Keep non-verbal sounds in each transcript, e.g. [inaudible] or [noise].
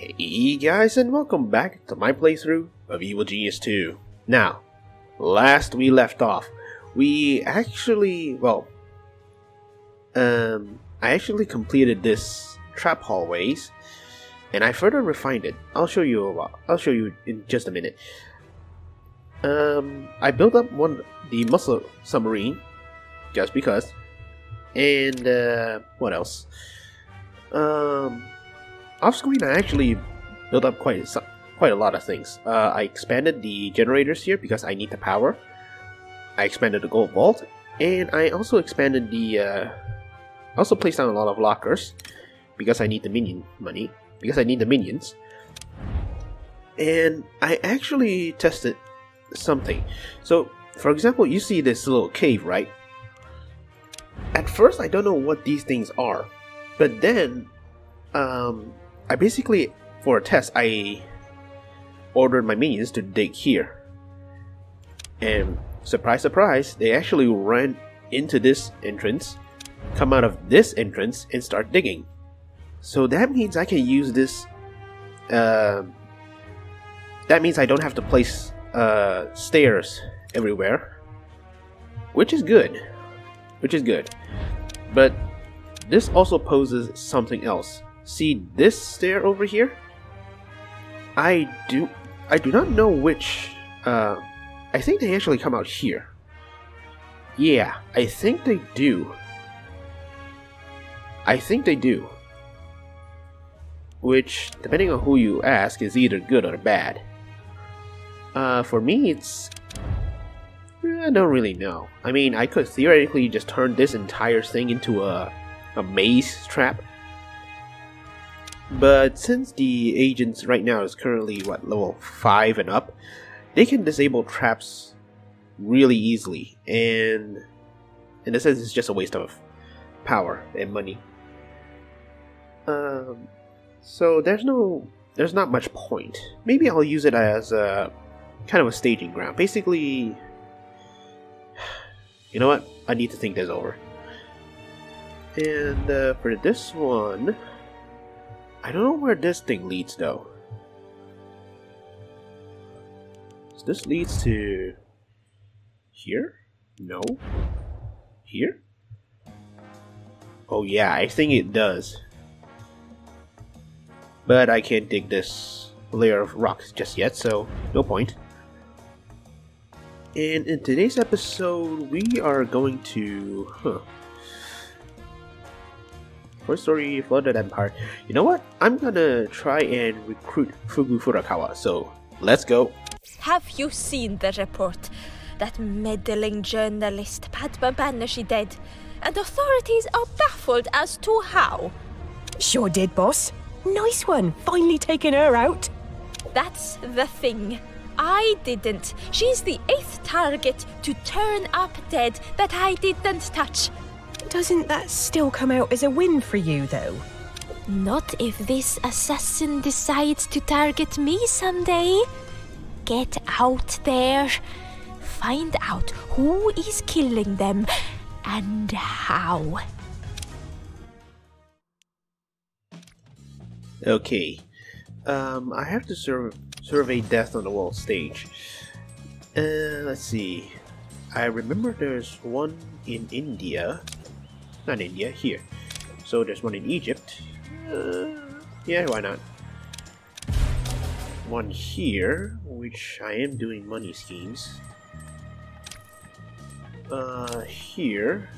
Hey guys, and welcome back to my playthrough of Evil Genius 2. Now, last we left off, we actually, well, um, I actually completed this trap hallways, and I further refined it. I'll show you. i'll show you in just a minute. Um, I built up one the muscle submarine, just because, and uh, what else? Um off screen, I actually built up quite quite a lot of things. Uh, I expanded the generators here because I need the power. I expanded the gold vault, and I also expanded the. Uh, also placed down a lot of lockers because I need the minion money because I need the minions. And I actually tested something. So, for example, you see this little cave, right? At first, I don't know what these things are, but then um, I basically, for a test, I ordered my minions to dig here. And surprise, surprise, they actually ran into this entrance, come out of this entrance, and start digging. So that means I can use this. Uh, that means I don't have to place uh, stairs everywhere, which is good. Which is good. But this also poses something else see this stair over here? I do I do not know which uh, I think they actually come out here. Yeah, I think they do. I think they do. Which, depending on who you ask, is either good or bad. Uh, for me, it's... I don't really know. I mean, I could theoretically just turn this entire thing into a, a maze trap but since the agents right now is currently what level 5 and up, they can disable traps really easily and in a sense it's just a waste of power and money. Um, so there's no there's not much point. Maybe I'll use it as a kind of a staging ground. Basically [sighs] you know what? I need to think this over. And uh, for this one, I don't know where this thing leads though. So this leads to here? No. Here? Oh yeah, I think it does. But I can't dig this layer of rocks just yet, so no point. And in today's episode, we are going to... Huh. First story, Flooded Empire. You know what? I'm gonna try and recruit Fugu Furukawa, so let's go. Have you seen the report? That meddling journalist, Padma Banashi dead, and authorities are baffled as to how. Sure did, boss. Nice one, finally taking her out. That's the thing. I didn't. She's the eighth target to turn up dead that I didn't touch. Doesn't that still come out as a win for you, though? Not if this assassin decides to target me someday. Get out there. Find out who is killing them and how. Okay. Um, I have to sur survey Death on the Wall stage. Uh, let's see. I remember there's one in India not India, here. So there's one in Egypt. Uh, yeah, why not? One here, which I am doing money schemes. Uh, here.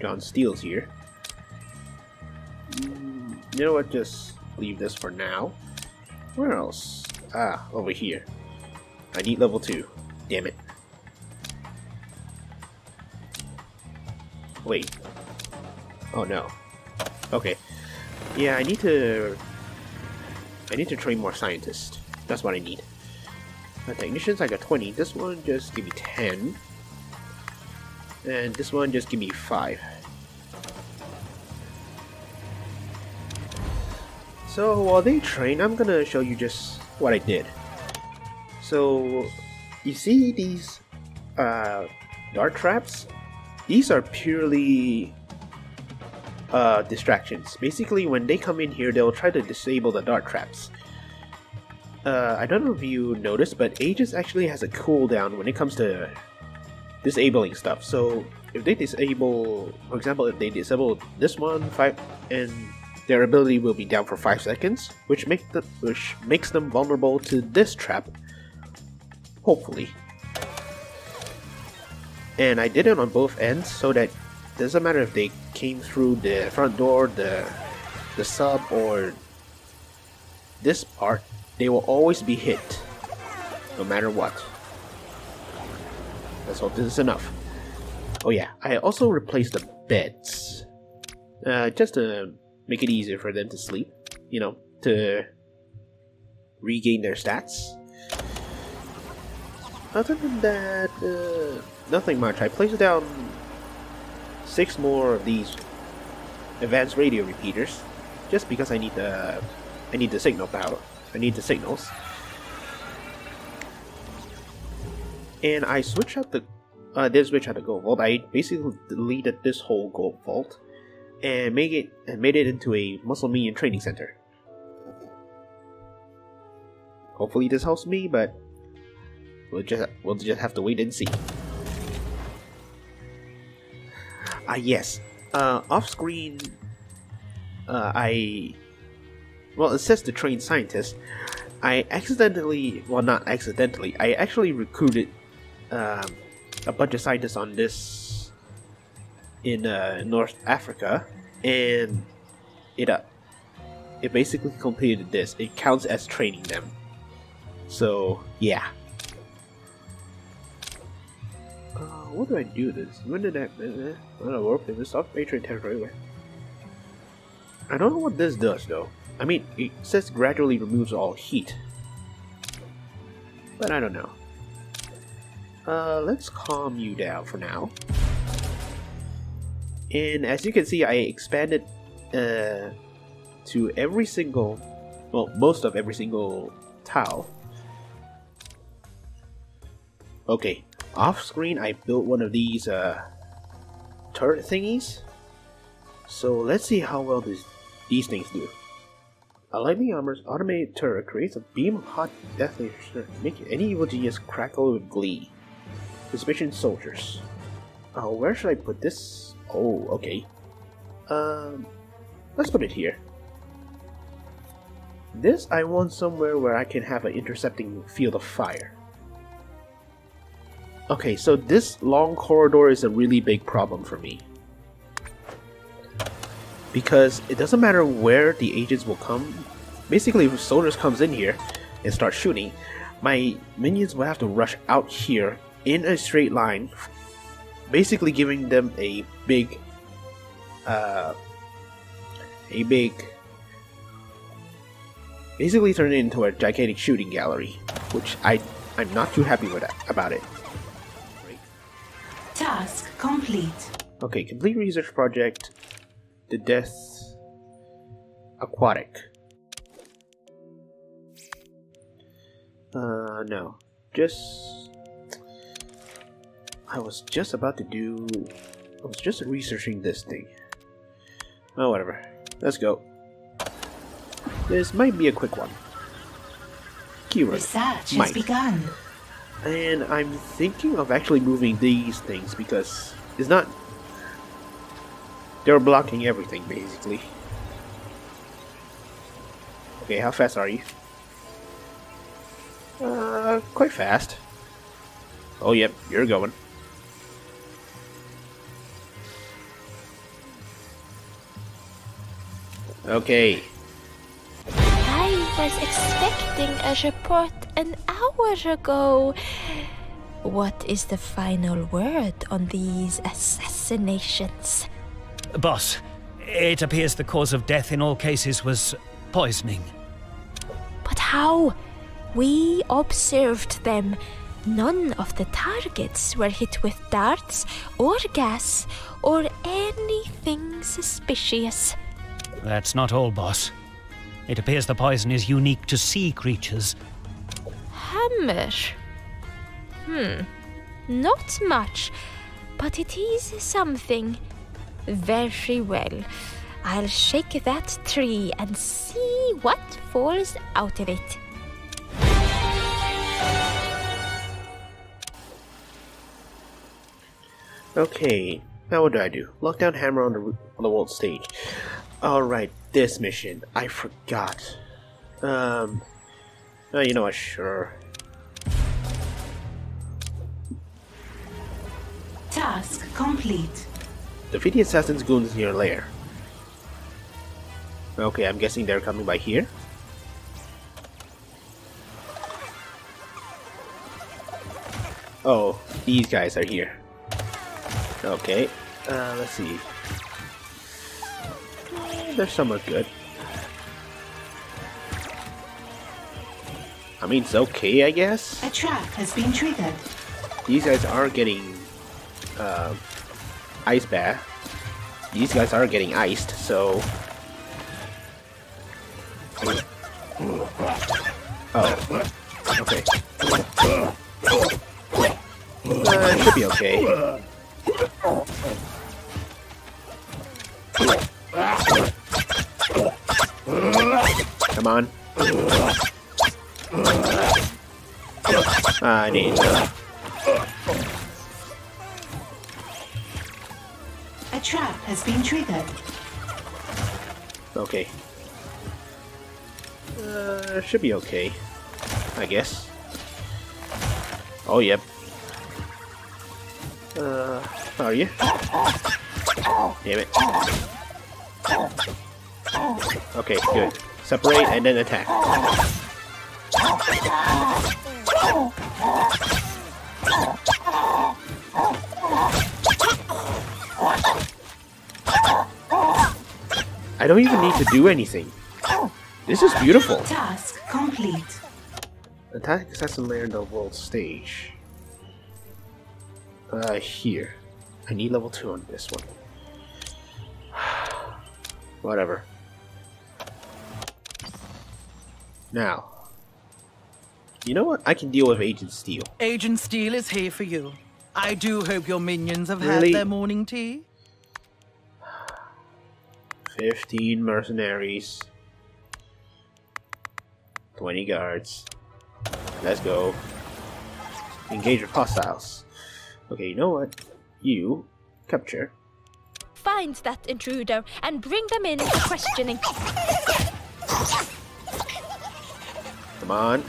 John Steele's here. Mm, you know what, just leave this for now. Where else? Ah, over here. I need level 2. Damn it. Wait. Oh no. Okay. Yeah, I need to... I need to train more scientists. That's what I need. Uh, technicians, I got 20. This one just give me 10. And this one just give me 5. So while they train, I'm gonna show you just what I did. So, you see these uh, dart traps? These are purely uh, distractions. Basically, when they come in here, they'll try to disable the dart traps. Uh, I don't know if you noticed, but Aegis actually has a cooldown when it comes to disabling stuff. So if they disable, for example, if they disable this one, five, and their ability will be down for five seconds, which them which makes them vulnerable to this trap. Hopefully. And I did it on both ends so that doesn't matter if they came through the front door, the the sub, or this part, they will always be hit, no matter what. Let's hope this is enough. Oh yeah, I also replaced the beds, uh, just to make it easier for them to sleep. You know, to regain their stats. Other than that, uh, nothing much. I placed down six more of these advanced radio repeaters, just because I need the I need the signal power. I need the signals. And I switch out the uh, did switch out the gold vault. I basically deleted this whole gold vault and make it and made it into a muscle minion training center. Hopefully this helps me, but we'll just we'll just have to wait and see. Ah yes, uh, off screen, uh, I well it says the trained scientist. I accidentally, well not accidentally, I actually recruited um, a bunch of scientists on this in uh, North Africa, and it uh, it basically completed this. It counts as training them. So yeah. What do I do this? When did that? Uh, I don't know. The South Patriot territory. I don't know what this does though. I mean, it says gradually removes all heat, but I don't know. Uh, let's calm you down for now. And as you can see, I expanded uh, to every single, well, most of every single tile. Okay, off screen I built one of these uh, turret thingies. So let's see how well this, these things do. A lightning armor's automated turret creates a beam of hot death laser, making any evil genius crackle with glee. Suspicion soldiers. Oh, where should I put this? Oh, okay. Um, let's put it here. This I want somewhere where I can have an intercepting field of fire. Okay, so this long corridor is a really big problem for me. Because it doesn't matter where the agents will come. Basically, if soldiers comes in here and start shooting, my minions will have to rush out here in a straight line, basically giving them a big, uh, a big, basically turning into a gigantic shooting gallery, which I I'm not too happy with that, about it. Task complete. Okay, complete research project. The Death Aquatic. Uh, no. Just. I was just about to do. I was just researching this thing. Oh, whatever. Let's go. This might be a quick one. Keyword. Research has begun. And I'm thinking of actually moving these things because it's not. They're blocking everything basically. Okay, how fast are you? Uh, quite fast. Oh, yep, you're going. Okay, was expecting a report an hour ago. What is the final word on these assassinations? Boss, it appears the cause of death in all cases was poisoning. But how? We observed them. None of the targets were hit with darts or gas or anything suspicious. That's not all, boss. It appears the poison is unique to sea creatures. Hammer. Hmm. Not much, but it is something. Very well. I'll shake that tree and see what falls out of it. Okay, now what do I do? Lock down hammer on the on the world stage. All right, this mission I forgot. Um, uh, you know what? Sure. Task complete. Defeat the assassin's goons in your lair. Okay, I'm guessing they're coming by here. Oh, these guys are here. Okay, uh, let's see. They're somewhat good. I mean, it's okay, I guess. A trap has been triggered. These guys are getting uh, ice bath. These guys are getting iced, so. Oh, okay. Uh, it should be okay. Come on. I need to. A trap has been triggered. Okay. Uh, should be okay. I guess. Oh, yep. Uh, are you? Damn it. Okay, good. Separate and then attack. I don't even need to do anything. This is beautiful. Task complete. Attack assassin lair in the world stage. Uh, here. I need level 2 on this one. [sighs] Whatever. Now. You know what? I can deal with Agent Steele. Agent Steele is here for you. I do hope your minions have Really? had their morning tea. 15 mercenaries. 20 guards. Let's go. Engage with hostiles. Okay, you know what? You capture. Find that intruder and bring them in for questioning. Come on.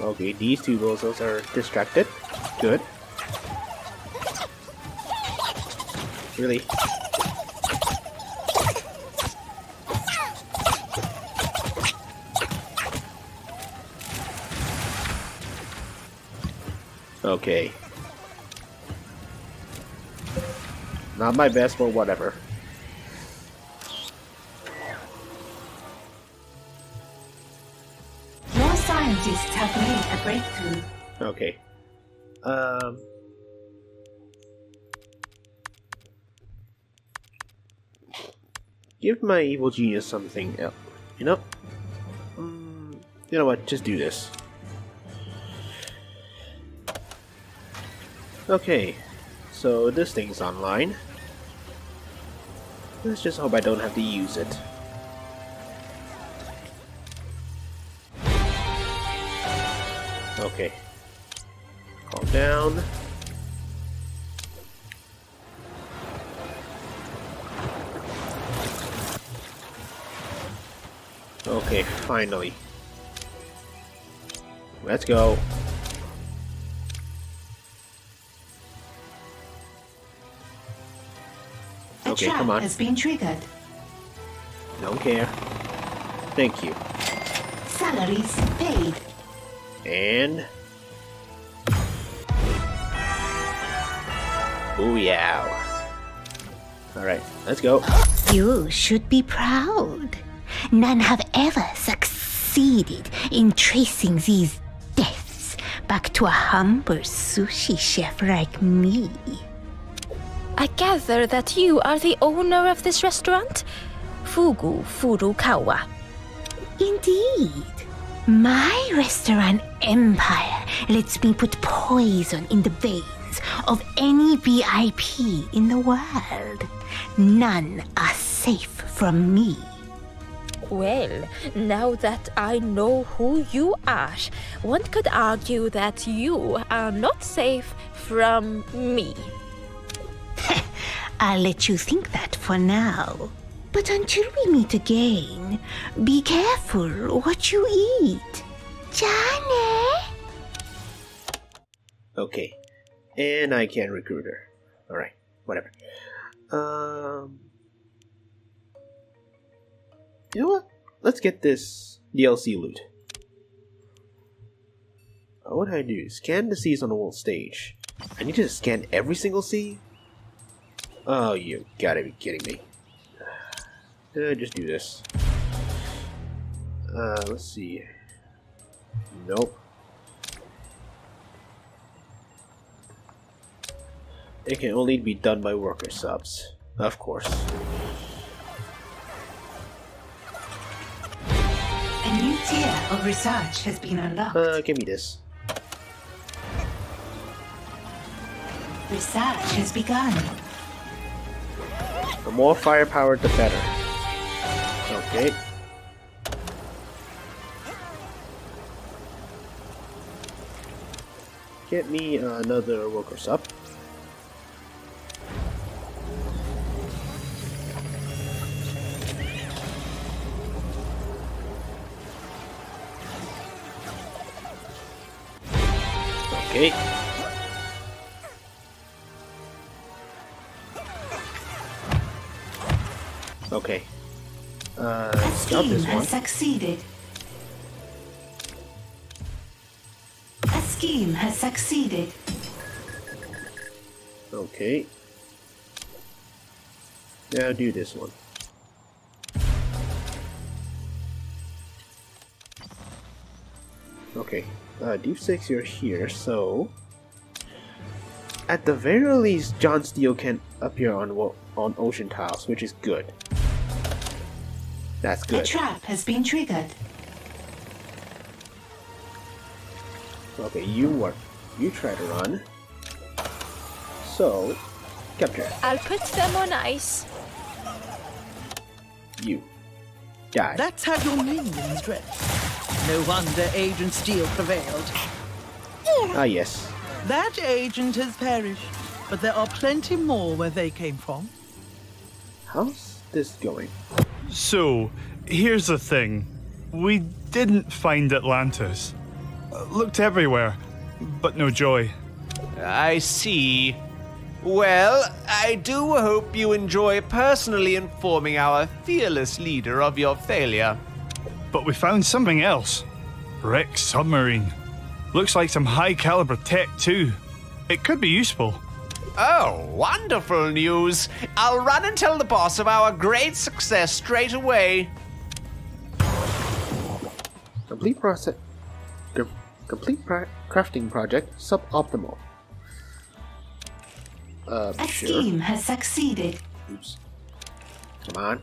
Okay, these two bozos are distracted. Good. Really? Okay. Not my best, but whatever. Your scientists have made a breakthrough. Okay. Um. Give my evil genius something else. You know? Mm, you know what? Just do this. Okay. So this thing's online. Let's just hope I don't have to use it. Okay. Calm down. Okay, finally. Let's go. Okay, trap come on. has been triggered. Don't care. Thank you. Salaries paid. And. Ooh, yeah. Alright, let's go. You should be proud. None have ever succeeded in tracing these deaths back to a humble sushi chef like me. I gather that you are the owner of this restaurant? Fugu Furukawa. Indeed. My restaurant empire lets me put poison in the veins of any VIP in the world. None are safe from me. Well, now that I know who you are, one could argue that you are not safe from me. I'll let you think that for now. But until we meet again, be careful what you eat. Johnny? Okay. And I can recruit her. Alright, whatever. Um. You know what? Let's get this DLC loot. Uh, What do I do? Scan the seas on the world stage. I need to scan every single sea? Oh, you gotta be kidding me. Uh, just do this. Uh, let's see. Nope. It can only be done by worker subs. Of course. A new tier of research has been unlocked. Uh, give me this. Research has begun. The more firepower, the better. Okay. Get me another worker sub. Okay. Okay. A got scheme this has succeeded. A scheme has succeeded. Okay. Now do this one. Okay. Uh, Deep Six, you're here, so... At the very least, John Steele can appear on on Ocean Tiles, which is good. That's A good. trap has been triggered. Okay, you work. You try to run. So, capture I'll put them on ice. you. Die. That's how your minions dress. No wonder Agent Steele prevailed. ah, yes. That agent has perished, but there are plenty more where they came from. How's this going? So, here's the thing. We didn't find Atlantis. Looked everywhere, but no joy. I see. Well, I do hope you enjoy personally informing our fearless leader of your failure. But we found something else. Wrecked submarine. Looks like some high caliber tech, too. It could be useful. Oh, wonderful news! I'll run and tell the boss of our great success straight away. Complete process. Complete pra- crafting project suboptimal. Uh, A sure. scheme has succeeded. Oops. Come on.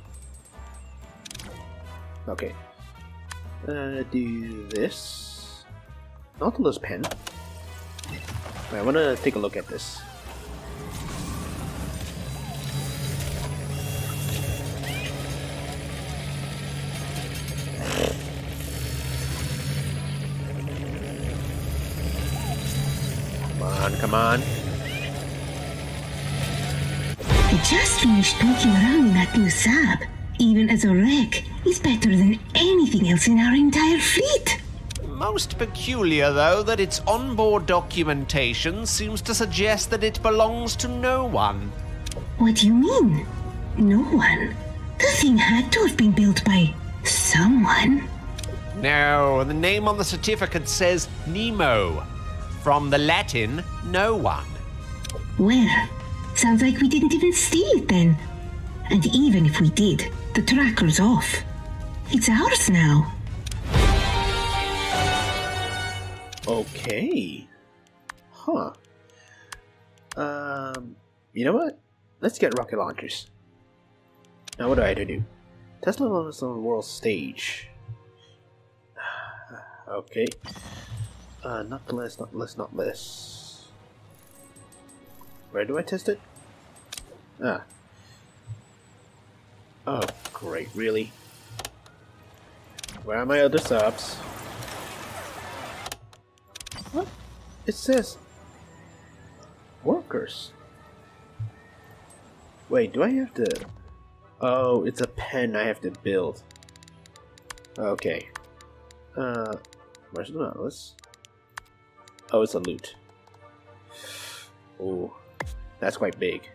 Okay. Uh, do this. Nautilus pen. I want to take a look at this. On, come on. I just finished poking around in that new sub. Even as a wreck, it's better than anything else in our entire fleet. Most peculiar, though, that its onboard documentation seems to suggest that it belongs to no one. What do you mean? No one. The thing had to have been built by someone. No, the name on the certificate says Nemo. From the Latin, no one. Well, sounds like we didn't even steal it then. And even if we did, the tracker's off. It's ours now. Okay. Huh. Um, you know what? Let's get rocket launchers. Now, what do I have to do? Tesla is on the world stage. [sighs] okay. Uh, not less, not less, not less. Where do I test it? Ah. Oh, great, really? Where are my other subs? What? It says workers. Wait, do I have to? Oh, it's a pen I have to build. Okay. Uh, where's the Nautilus? Oh, it's a loot. Oh, that's quite big.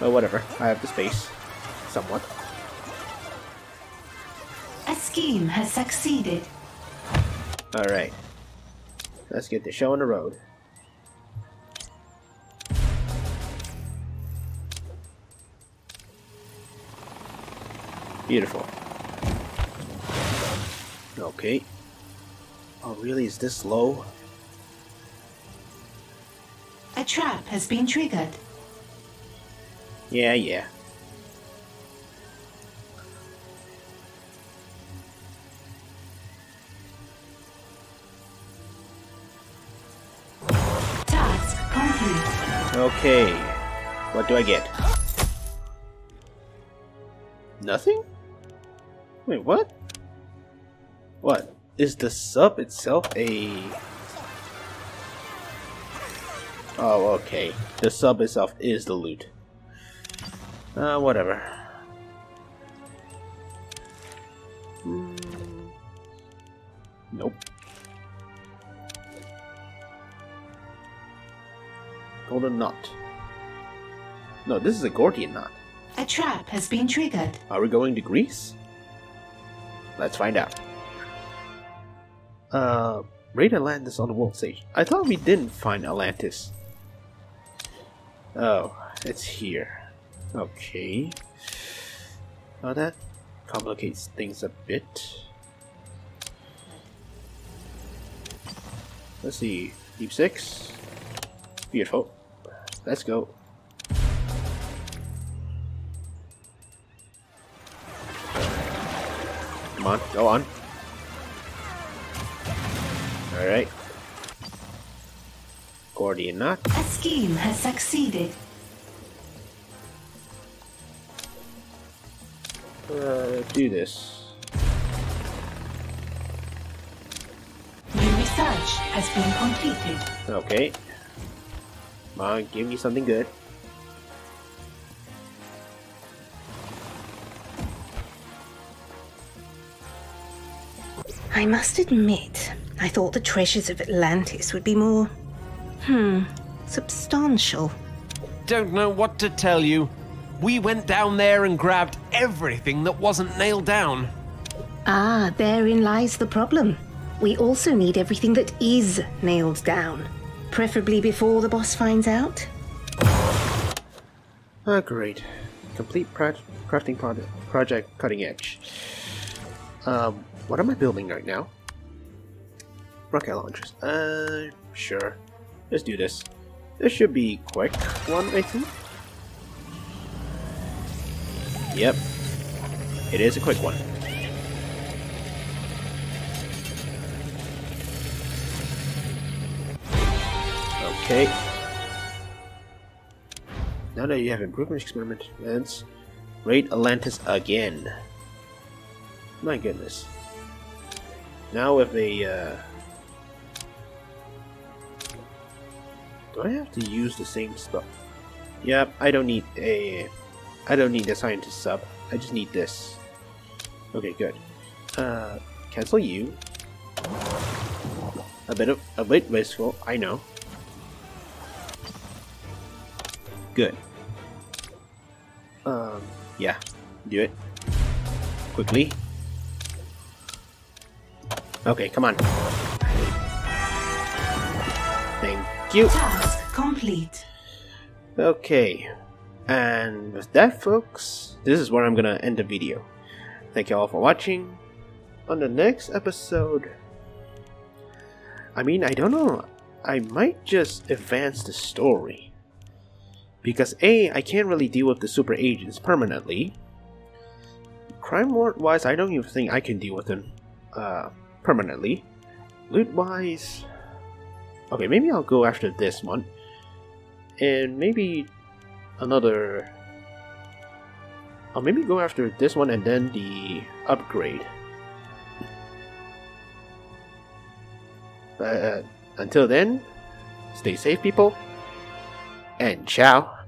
Oh, whatever. I have the space. Somewhat. A scheme has succeeded. Alright. Let's get the show on the road. Beautiful. Okay. Oh, really? Is this low? A trap has been triggered. Yeah, yeah. Task complete. Okay. What do I get? Nothing? Wait, what? What? Is the sub itself a... Oh, okay. The sub itself is the loot. Uh, whatever. Hmm. Nope. Golden knot. No, this is a Gordian knot. A trap has been triggered. Are we going to Greece? Let's find out. Uh, raid Atlantis on the world stage. I thought we didn't find Atlantis. Oh, it's here. Okay. Now that complicates things a bit. Let's see. Deep six. Beautiful. Let's go. Come on, go on. Alright. Gordian knot. A scheme has succeeded. Uh, do this. New research has been completed. Okay. Come on, give me something good. I must admit, I thought the treasures of Atlantis would be more. hmm. substantial. Don't know what to tell you. We went down there and grabbed everything that wasn't nailed down. Ah, therein lies the problem. We also need everything that is nailed down. Preferably before the boss finds out. Ah, great. Complete pro- crafting project, project cutting edge. Um, what am I building right now? Rocket launchers. Uh, sure. Let's do this. This should be quick one, I think. Yep. It is a quick one. Okay. Now that you have improvement experiments, raid Atlantis again. My goodness. Now with a, uh... Do I have to use the same stuff? Yep, I don't need a... I don't need the scientist sub. I just need this. Okay, good. Uh, cancel you. A bit of a bit wasteful, I know. Good. Um, yeah, do it quickly. Okay, come on. You. Task complete. Okay, and with that, folks, this is where I'm gonna end the video. Thank you all for watching. On the next episode, I mean, I don't know. I might just advance the story. Because A, I can't really deal with the super agents permanently. Crime Lord wise, I don't even think I can deal with them uh, permanently. Loot wise. Okay, maybe I'll go after this one. And maybe another. I'll maybe go after this one and then the upgrade. But uh, until then, stay safe, people, and ciao.